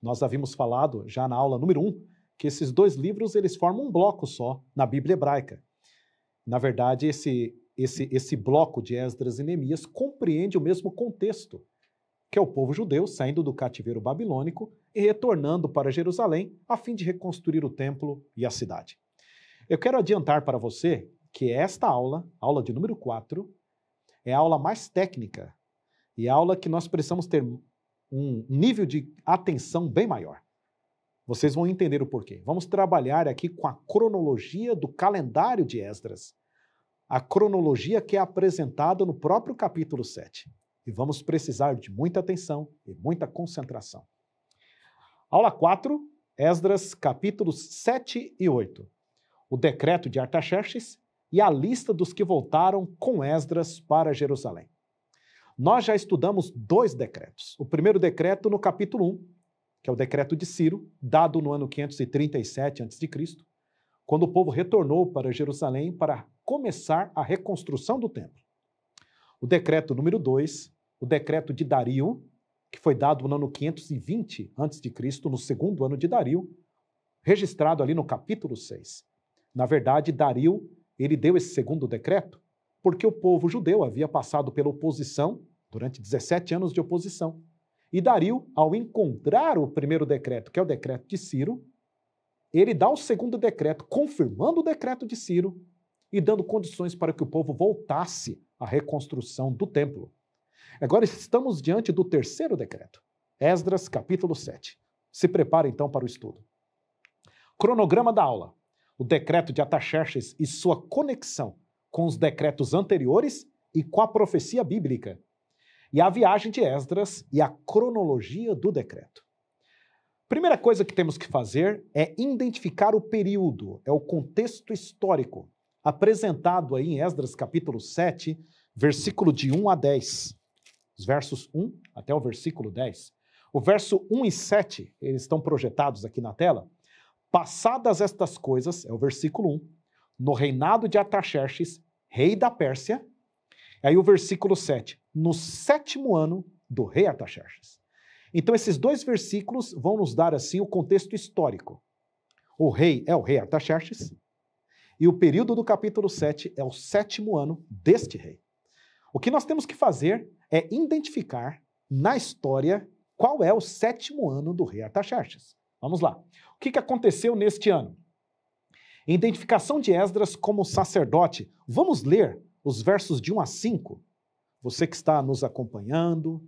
Nós havíamos falado já na aula número 1 que esses dois livros eles formam um bloco só na Bíblia hebraica. Na verdade, esse, esse, esse bloco de Esdras e Neemias compreende o mesmo contexto, que é o povo judeu saindo do cativeiro babilônico e retornando para Jerusalém a fim de reconstruir o templo e a cidade. Eu quero adiantar para você que esta aula, aula de número 4, é a aula mais técnica e a aula que nós precisamos ter um nível de atenção bem maior. Vocês vão entender o porquê. Vamos trabalhar aqui com a cronologia do calendário de Esdras, a cronologia que é apresentada no próprio capítulo 7. E vamos precisar de muita atenção e muita concentração. Aula 4, Esdras, capítulos 7 e 8. O decreto de Artaxerxes e a lista dos que voltaram com Esdras para Jerusalém. Nós já estudamos dois decretos. O primeiro decreto no capítulo 1, que é o decreto de Ciro, dado no ano 537 a.C., quando o povo retornou para Jerusalém para começar a reconstrução do templo. O decreto número 2, o decreto de Dario, que foi dado no ano 520 a.C., no segundo ano de Dario, registrado ali no capítulo 6. Na verdade, Dario, ele deu esse segundo decreto porque o povo judeu havia passado pela oposição, durante 17 anos de oposição. E Dario, ao encontrar o primeiro decreto, que é o decreto de Ciro, ele dá o segundo decreto, confirmando o decreto de Ciro e dando condições para que o povo voltasse à reconstrução do templo. Agora estamos diante do terceiro decreto, Esdras, capítulo 7. Se prepare então para o estudo. Cronograma da aula. O decreto de Ataxerxes e sua conexão com os decretos anteriores e com a profecia bíblica, e a viagem de Esdras e a cronologia do decreto. Primeira coisa que temos que fazer é identificar o período, é o contexto histórico, apresentado aí em Esdras capítulo 7, versículo de 1 a 10. Os versos 1 até o versículo 10. O verso 1 e 7, eles estão projetados aqui na tela. Passadas estas coisas, é o versículo 1, no reinado de Ataxerxes, rei da Pérsia. Aí o versículo 7, no sétimo ano do rei Ataxerxes. Então esses dois versículos vão nos dar assim o contexto histórico. O rei é o rei Artaxerxes e o período do capítulo 7 é o sétimo ano deste rei. O que nós temos que fazer é identificar na história qual é o sétimo ano do rei Artaxerxes. Vamos lá. O que aconteceu neste ano? Identificação de Esdras como sacerdote. Vamos ler os versos de 1 a 5. Você que está nos acompanhando,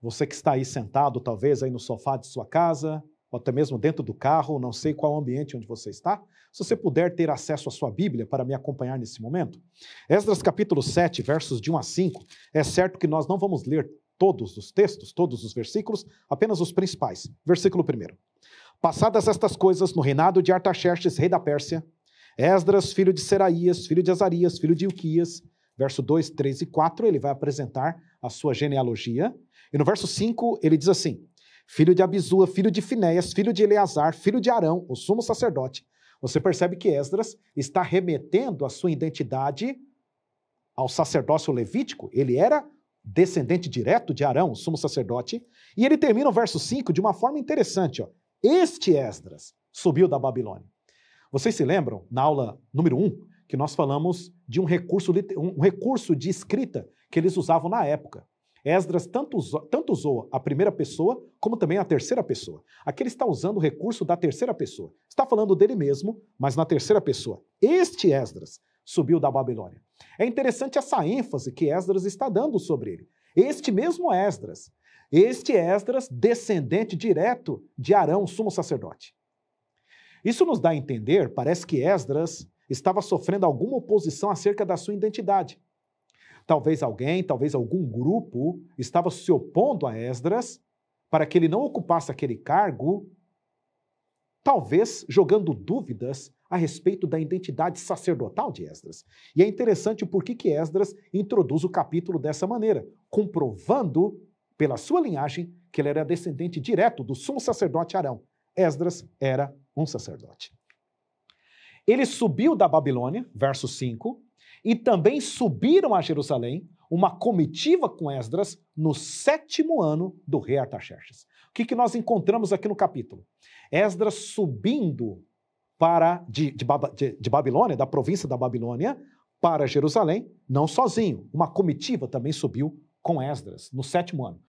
você que está aí sentado, talvez aí no sofá de sua casa, ou até mesmo dentro do carro, não sei qual ambiente onde você está, se você puder ter acesso à sua Bíblia para me acompanhar nesse momento. Esdras capítulo 7, versos de 1 a 5, é certo que nós não vamos ler todos os textos, todos os versículos, apenas os principais. Versículo 1. Passadas estas coisas, no reinado de Artaxerxes, rei da Pérsia, Esdras, filho de Seraías, filho de Azarias, filho de Ilquias, verso 2, 3 e 4, ele vai apresentar a sua genealogia. E no verso 5, ele diz assim: Filho de Abisua, filho de Finéias, filho de Eleazar, filho de Arão, o sumo sacerdote. Você percebe que Esdras está remetendo a sua identidade ao sacerdócio levítico. Ele era descendente direto de Arão, o sumo sacerdote. E ele termina o verso 5 de uma forma interessante. Ó. Este Esdras subiu da Babilônia. Vocês se lembram, na aula número 1, que nós falamos de um recurso, um recurso de escrita que eles usavam na época. Esdras tanto usou, tanto usou a primeira pessoa como também a terceira pessoa. Aqui ele está usando o recurso da terceira pessoa. Está falando dele mesmo, mas na terceira pessoa. Este Esdras subiu da Babilônia. É interessante essa ênfase que Esdras está dando sobre ele. Este mesmo Esdras, este Esdras, descendente direto de Arão, sumo sacerdote. Isso nos dá a entender, parece que Esdras estava sofrendo alguma oposição acerca da sua identidade. Talvez alguém, talvez algum grupo estava se opondo a Esdras para que ele não ocupasse aquele cargo, talvez jogando dúvidas a respeito da identidade sacerdotal de Esdras. E é interessante o porquê que Esdras introduz o capítulo dessa maneira, comprovando pela sua linhagem que ele era descendente direto do sumo sacerdote Arão. Esdras era um sacerdote. Ele subiu da Babilônia, verso 5, e também subiram a Jerusalém uma comitiva com Esdras no sétimo ano do rei Artaxerxes. O que, que nós encontramos aqui no capítulo? Esdras subindo para de, de, de, de Babilônia, da província da Babilônia, para Jerusalém, não sozinho. Uma comitiva também subiu com Esdras no sétimo ano.